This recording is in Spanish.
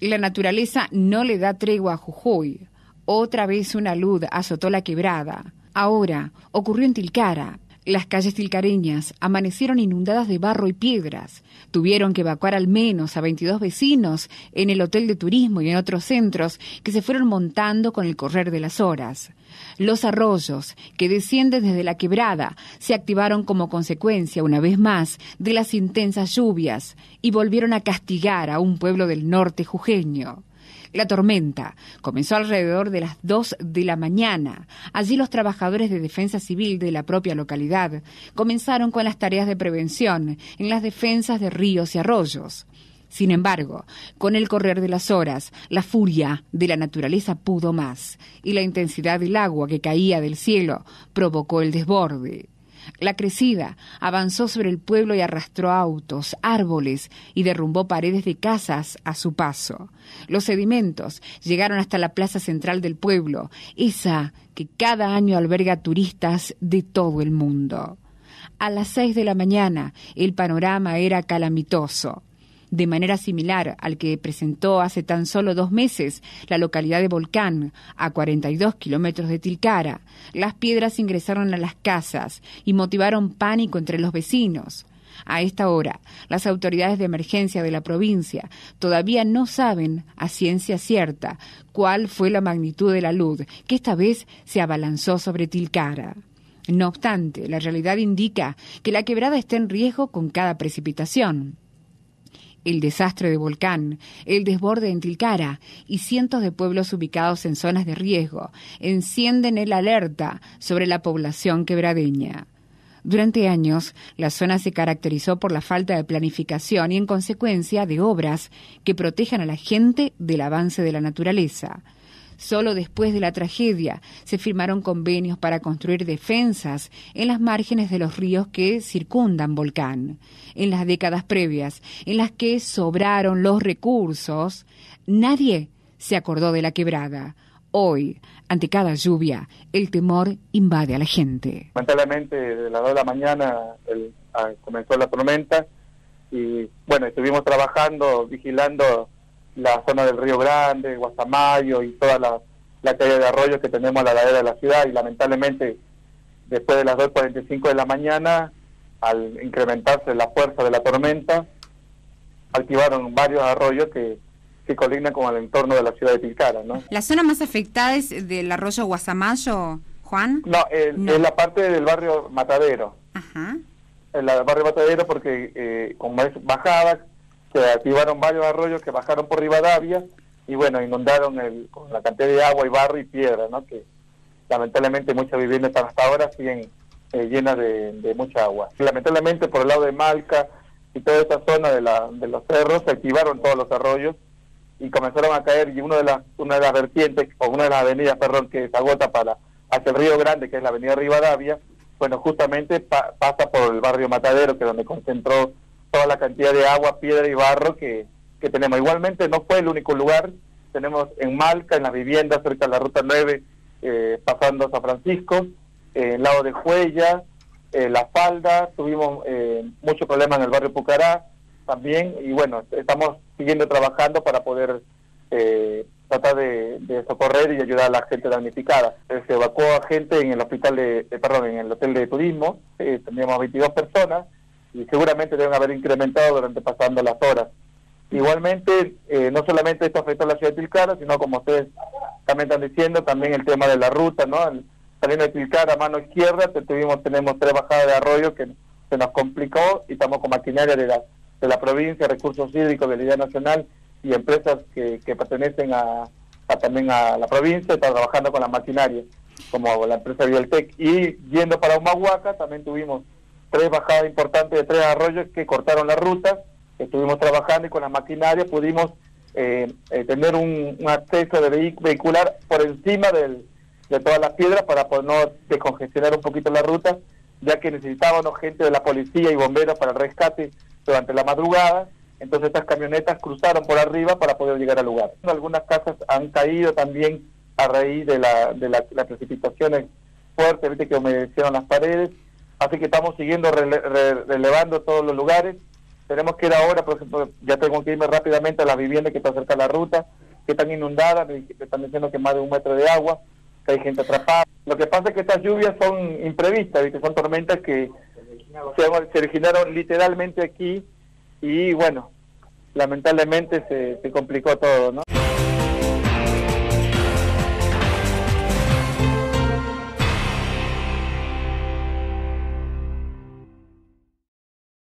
La naturaleza no le da tregua a Jujuy. Otra vez una luz azotó la quebrada. Ahora ocurrió en Tilcara. Las calles tilcareñas amanecieron inundadas de barro y piedras. Tuvieron que evacuar al menos a 22 vecinos en el hotel de turismo y en otros centros que se fueron montando con el correr de las horas. Los arroyos que descienden desde la quebrada se activaron como consecuencia, una vez más, de las intensas lluvias y volvieron a castigar a un pueblo del norte jujeño. La tormenta comenzó alrededor de las 2 de la mañana. Allí los trabajadores de defensa civil de la propia localidad comenzaron con las tareas de prevención en las defensas de ríos y arroyos. Sin embargo, con el correr de las horas, la furia de la naturaleza pudo más, y la intensidad del agua que caía del cielo provocó el desborde. La crecida avanzó sobre el pueblo y arrastró autos, árboles y derrumbó paredes de casas a su paso. Los sedimentos llegaron hasta la plaza central del pueblo, esa que cada año alberga turistas de todo el mundo. A las seis de la mañana el panorama era calamitoso de manera similar al que presentó hace tan solo dos meses la localidad de Volcán, a 42 kilómetros de Tilcara. Las piedras ingresaron a las casas y motivaron pánico entre los vecinos. A esta hora, las autoridades de emergencia de la provincia todavía no saben a ciencia cierta cuál fue la magnitud de la luz que esta vez se abalanzó sobre Tilcara. No obstante, la realidad indica que la quebrada está en riesgo con cada precipitación el desastre de Volcán, el desborde en Tilcara y cientos de pueblos ubicados en zonas de riesgo encienden el alerta sobre la población quebradeña. Durante años, la zona se caracterizó por la falta de planificación y, en consecuencia, de obras que protejan a la gente del avance de la naturaleza. Solo después de la tragedia se firmaron convenios para construir defensas en las márgenes de los ríos que circundan Volcán. En las décadas previas, en las que sobraron los recursos, nadie se acordó de la quebrada. Hoy, ante cada lluvia, el temor invade a la gente. Lamentablemente, de las 2 de la mañana ah, comenzó la tormenta y, bueno, estuvimos trabajando, vigilando la zona del Río Grande, Guasamayo y toda la, calle de arroyos que tenemos a la ladera de la ciudad y lamentablemente después de las 2.45 de la mañana, al incrementarse la fuerza de la tormenta, activaron varios arroyos que, que colindan con el entorno de la ciudad de Tilcara. ¿no? ¿La zona más afectada es del arroyo Guasamayo, Juan? No, es la parte del barrio Matadero. Ajá. El barrio Matadero porque eh, como es bajada, se activaron varios arroyos que bajaron por Rivadavia y bueno, inundaron el, con la cantidad de agua y barro y piedra, ¿no? Que lamentablemente muchas viviendas hasta ahora siguen eh, llenas de, mucha agua. lamentablemente por el lado de Malca y toda esa zona de, la, de los cerros se activaron todos los arroyos y comenzaron a caer y una de las una de las vertientes o una de las avenidas perdón que se agota para hacia el río Grande que es la avenida Rivadavia bueno justamente pasa por el barrio Matadero que es donde concentró toda la cantidad de agua, piedra y barro que, tenemos. Igualmente no fue el único lugar, tenemos en Malca, en las viviendas cerca de la Ruta 9, eh, pasando a San Francisco, eh, el lado de Juella, eh, La Falda, tuvimos muchos problemas en el barrio Pucará también, y bueno, estamos siguiendo trabajando para poder tratar de, socorrer y ayudar a la gente damnificada. se evacuó a gente en el hospital de, perdón, en el hotel de turismo, teníamos 22 personas, y seguramente deben haber incrementado durante pasando las horas. Igualmente, eh, no solamente esto afectó a la ciudad de Tilcara, sino como ustedes también están diciendo, también el tema de la ruta, ¿no? saliendo de Tilcara a mano izquierda, tuvimos, tenemos tres bajadas de arroyo que se nos complicó y estamos con maquinaria de la, de la provincia, recursos hídricos de la Idea Nacional y empresas que, que pertenecen a, también a la provincia, están trabajando con la maquinaria, como la empresa Bieltec. Y yendo para Humahuaca, también tuvimos tres bajadas importantes de tres arroyos que cortaron la ruta. Estuvimos trabajando y con la maquinaria pudimos eh, eh, tener un, acceso de vehicular por encima de todas las piedras para poder no descongestionar un poquito la ruta, ya que necesitábamos gente de la policía y bomberos para el rescate durante la madrugada. Entonces estas camionetas cruzaron por arriba para poder llegar al lugar. Algunas casas han caído también a raíz de, la, de las precipitaciones fuertes, que humedecieron las paredes Así que estamos siguiendo relevando todos los lugares. Tenemos que ir ahora, por ejemplo, ya tengo que irme rápidamente a las viviendas que están cerca de la ruta, que están inundadas, me están diciendo que más de un metro de agua, que hay gente atrapada. Lo que pasa es que estas lluvias son imprevistas, ¿viste? son tormentas que se, originaron literalmente aquí y bueno, lamentablemente se, se complicó todo, ¿no?